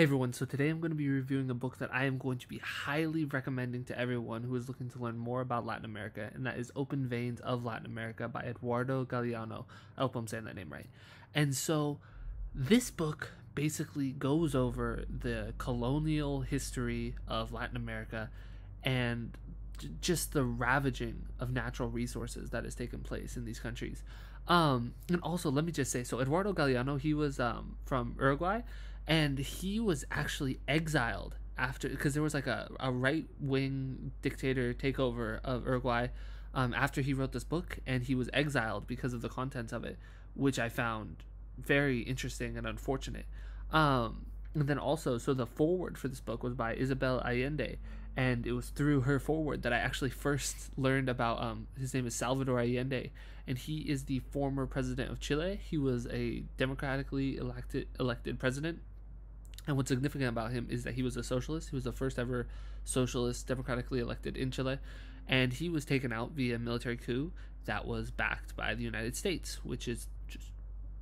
Hey everyone, so today I'm going to be reviewing a book that I am going to be highly recommending to everyone who is looking to learn more about Latin America, and that is Open Veins of Latin America by Eduardo Galeano. I hope I'm saying that name right. And so, this book basically goes over the colonial history of Latin America and just the ravaging of natural resources that has taken place in these countries. Um, and also, let me just say, so Eduardo Galeano, he was um, from Uruguay, and he was actually exiled after because there was like a, a right wing dictator takeover of Uruguay um, after he wrote this book, and he was exiled because of the contents of it, which I found very interesting and unfortunate. Um, and then also, so the foreword for this book was by Isabel Allende, and it was through her foreword that I actually first learned about. Um, his name is Salvador Allende, and he is the former president of Chile. He was a democratically elected elected president and what's significant about him is that he was a socialist. He was the first ever socialist democratically elected in Chile. And he was taken out via military coup that was backed by the United States, which is just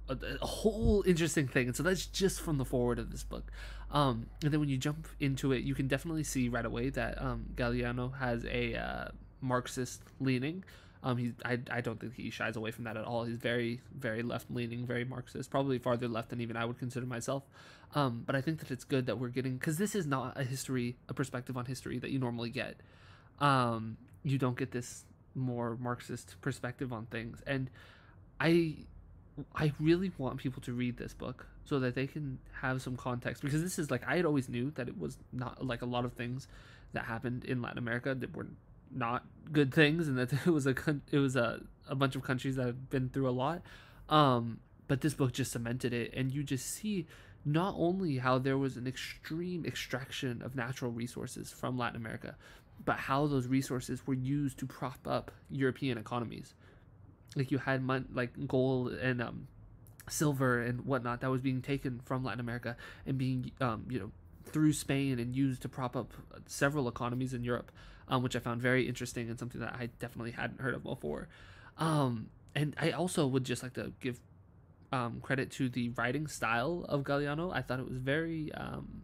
a, a whole interesting thing. And so that's just from the forward of this book. Um, and then when you jump into it, you can definitely see right away that um, Galeano has a uh, Marxist leaning. Um, he, I, I don't think he shies away from that at all. He's very, very left leaning, very Marxist, probably farther left than even I would consider myself. Um, but I think that it's good that we're getting because this is not a history, a perspective on history that you normally get. Um, you don't get this more Marxist perspective on things, and I, I really want people to read this book so that they can have some context because this is like I had always knew that it was not like a lot of things that happened in Latin America that were not good things and that it was a it was a, a bunch of countries that have been through a lot um, but this book just cemented it and you just see not only how there was an extreme extraction of natural resources from Latin America, but how those resources were used to prop up European economies. Like you had mon- like gold and um, silver and whatnot that was being taken from Latin America and being um, you know through Spain and used to prop up several economies in Europe, um, which I found very interesting and something that I definitely hadn't heard of before. Um, and I also would just like to give um, credit to the writing style of Galeano. I thought it was very um,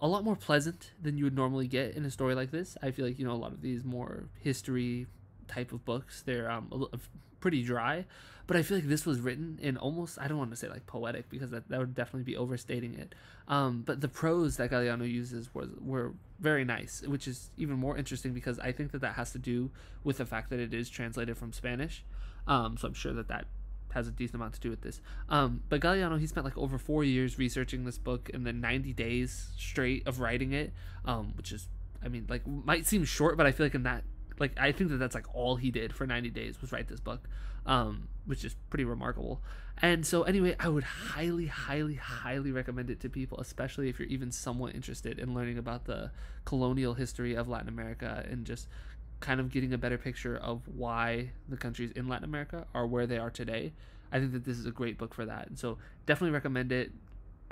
a lot more pleasant than you would normally get in a story like this. I feel like you know a lot of these more history type of books they're um, a, pretty dry, but I feel like this was written in almost I don't want to say like poetic because that, that would definitely be overstating it. Um, but the prose that Galeano uses was were very nice, which is even more interesting because I think that that has to do with the fact that it is translated from Spanish. Um, so I'm sure that that has a decent amount to do with this. Um, but Galeano, he spent like over four years researching this book and then 90 days straight of writing it, um, which is, I mean, like might seem short, but I feel like in that, like I think that that's like all he did for 90 days was write this book, um, which is pretty remarkable. And so anyway, I would highly, highly, highly recommend it to people, especially if you're even somewhat interested in learning about the colonial history of Latin America and just kind of getting a better picture of why the countries in Latin America are where they are today. I think that this is a great book for that. And so definitely recommend it.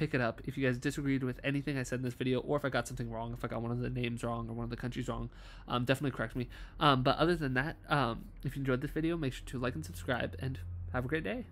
Pick it up. If you guys disagreed with anything I said in this video, or if I got something wrong, if I got one of the names wrong or one of the countries wrong, um, definitely correct me. Um, but other than that, um, if you enjoyed this video, make sure to like and subscribe, and have a great day.